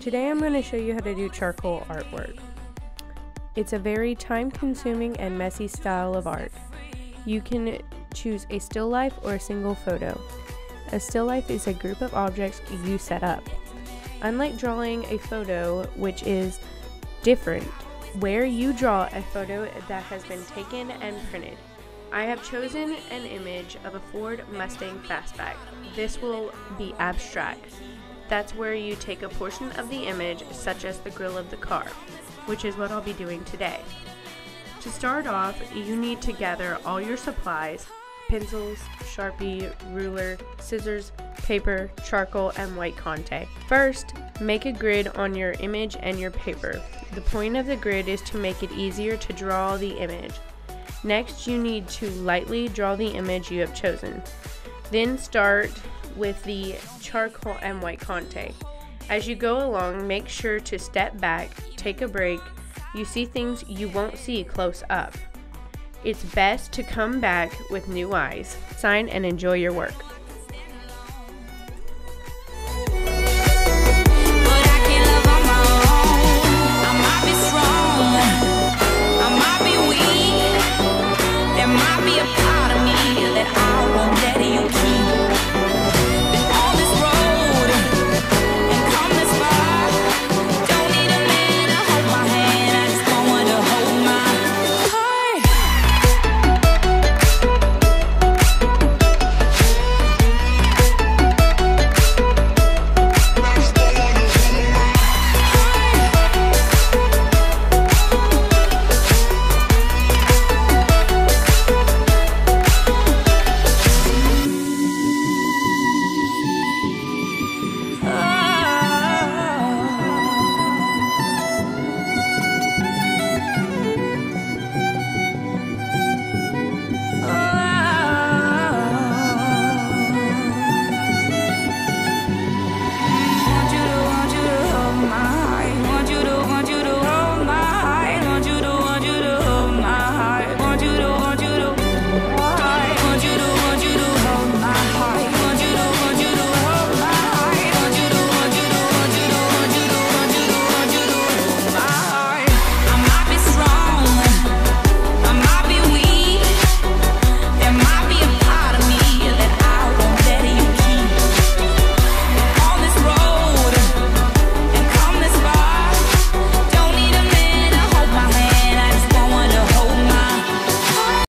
Today I'm going to show you how to do charcoal artwork. It's a very time consuming and messy style of art. You can choose a still life or a single photo. A still life is a group of objects you set up. Unlike drawing a photo, which is different, where you draw a photo that has been taken and printed. I have chosen an image of a Ford Mustang Fastback. This will be abstract. That's where you take a portion of the image, such as the grill of the car, which is what I'll be doing today. To start off, you need to gather all your supplies pencils, sharpie, ruler, scissors, paper, charcoal, and white Conte. First, make a grid on your image and your paper. The point of the grid is to make it easier to draw the image. Next, you need to lightly draw the image you have chosen. Then start with the charcoal and white conte, As you go along, make sure to step back, take a break. You see things you won't see close up. It's best to come back with new eyes. Sign and enjoy your work. be a